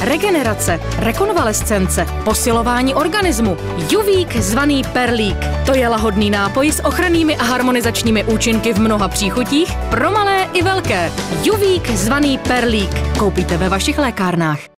regenerace, rekonvalescence, posilování organismu. Juvík zvaný Perlík. To je lahodný nápoj s ochrannými a harmonizačními účinky v mnoha příchutích pro malé i velké. Juvík zvaný Perlík. Koupíte ve vašich lékárnách.